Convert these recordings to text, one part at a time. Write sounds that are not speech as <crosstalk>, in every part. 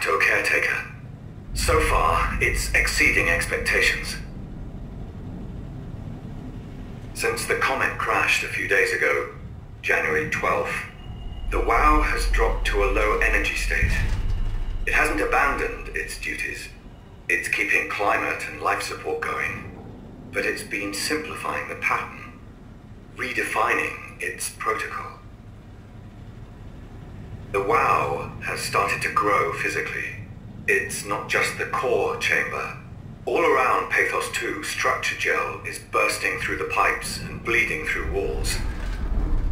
facto caretaker. So far, it's exceeding expectations. Since the comet crashed a few days ago, January 12th, the WAU has dropped to a low energy state. It hasn't abandoned its duties. It's keeping climate and life support going, but it's been simplifying the pattern, redefining its protocol. The WAU has started to grow physically. It's not just the core chamber. All around Pathos 2, structure gel is bursting through the pipes and bleeding through walls.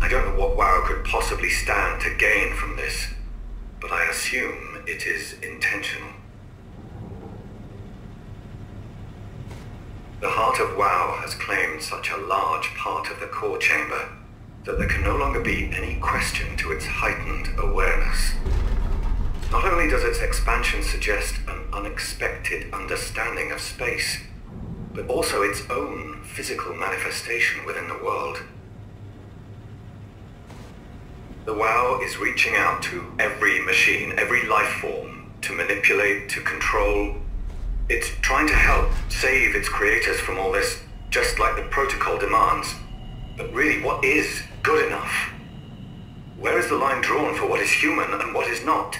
I don't know what WAU could possibly stand to gain from this, but I assume it is intentional. The heart of WAU has claimed such a large part of the core chamber that there can no longer be any question to its heightened awareness. Not only does its expansion suggest an unexpected understanding of space, but also its own physical manifestation within the world. The WAU is reaching out to every machine, every life form, to manipulate, to control. It's trying to help save its creators from all this, just like the protocol demands. But really, what is good enough? Where is the line drawn for what is human and what is not?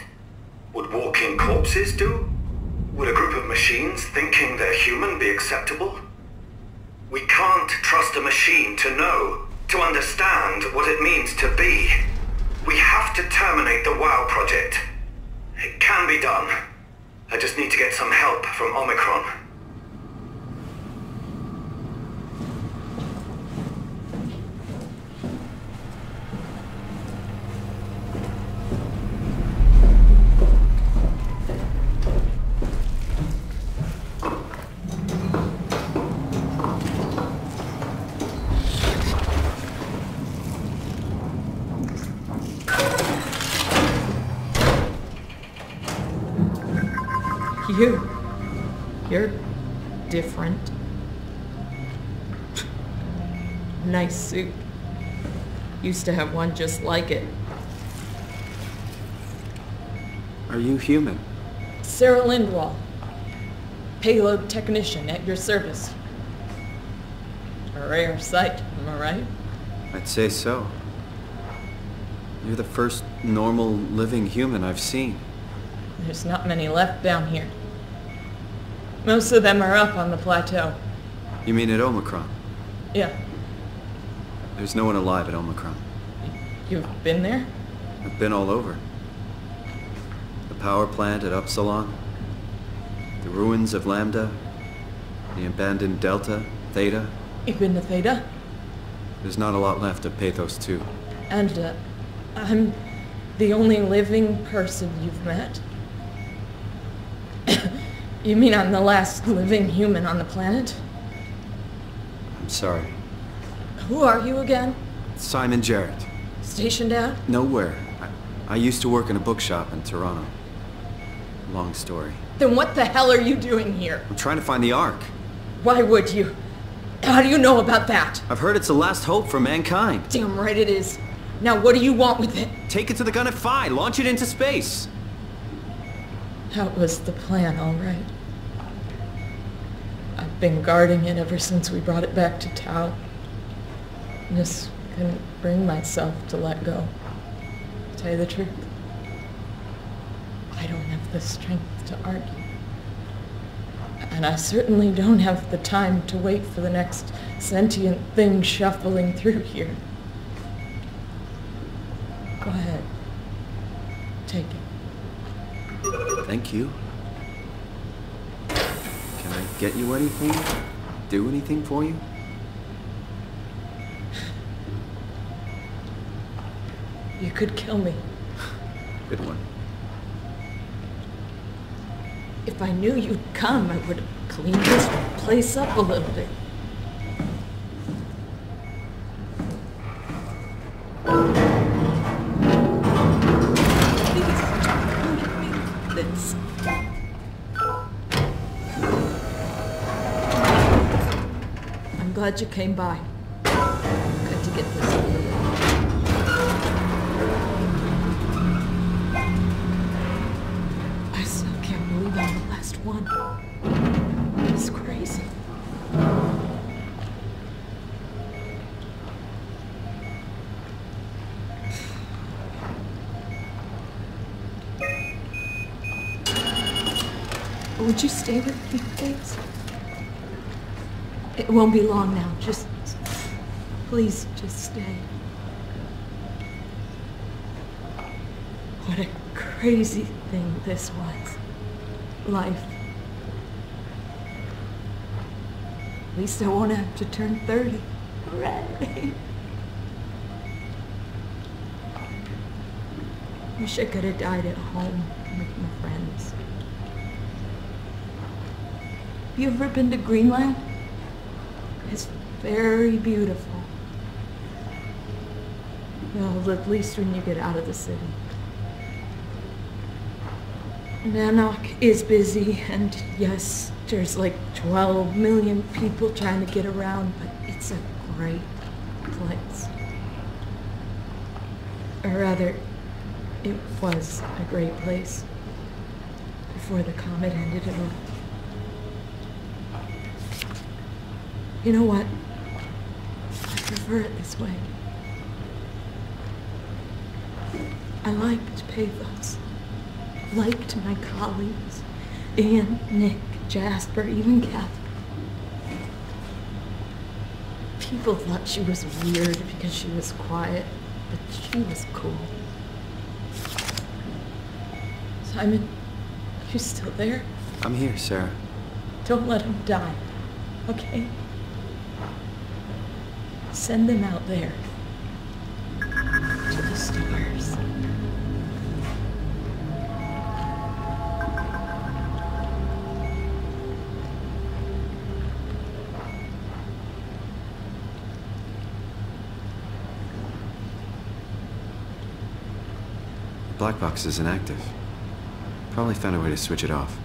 Would walking corpses do? Would a group of machines thinking they're human be acceptable? We can't trust a machine to know, to understand what it means to be. We have to terminate the WAU project. It can be done. I just need to get some help from Omicron. Nice suit. Used to have one just like it. Are you human? Sarah Lindwall. Payload technician at your service. A rare sight, am I right? I'd say so. You're the first normal living human I've seen. There's not many left down here. Most of them are up on the plateau. You mean at Omicron? Yeah. There's no one alive at Omicron. You've been there? I've been all over. The power plant at Upsilon, the ruins of Lambda, the abandoned Delta, Theta. You've been to Theta? There's not a lot left of Pathos 2. And uh, I'm the only living person you've met? <coughs> you mean I'm the last living human on the planet? I'm sorry. Who are you again? Simon Jarrett. Stationed out? Nowhere. I, I used to work in a bookshop in Toronto. Long story. Then what the hell are you doing here? I'm trying to find the Ark. Why would you? How do you know about that? I've heard it's the last hope for mankind. Damn right it is. Now what do you want with it? Take it to the Gunnet Phi. Launch it into space. That was the plan, all right. I've been guarding it ever since we brought it back to Tau. Just couldn't bring myself to let go. To tell you the truth, I don't have the strength to argue. And I certainly don't have the time to wait for the next sentient thing shuffling through here. Go ahead. Take it. Thank you. Can I get you anything? Do anything for you? Could kill me. Good one. If I knew you'd come, I would have cleaned this place up a little bit. Please, don't make me this. I'm glad you came by. Good to get this It's crazy. Would you stay with me, please? It won't be long now. Just, please, just stay. What a crazy thing this was. Life. At least I won't have to turn 30. Hooray! Wish I could have died at home with my friends. Have You ever been to Greenland? It's very beautiful. Well, at least when you get out of the city. Nuuk is busy, and yes, there's like 12 million people trying to get around, but it's a great place. Or rather, it was a great place before the comet ended it all. You know what? I prefer it this way. I liked Pathos. Liked my colleagues. Ian, Nick, Jasper, even Catherine. People thought she was weird because she was quiet, but she was cool. Simon, you still there? I'm here, Sarah. Don't let him die, okay? Send them out there. Black box is inactive. Probably found a way to switch it off.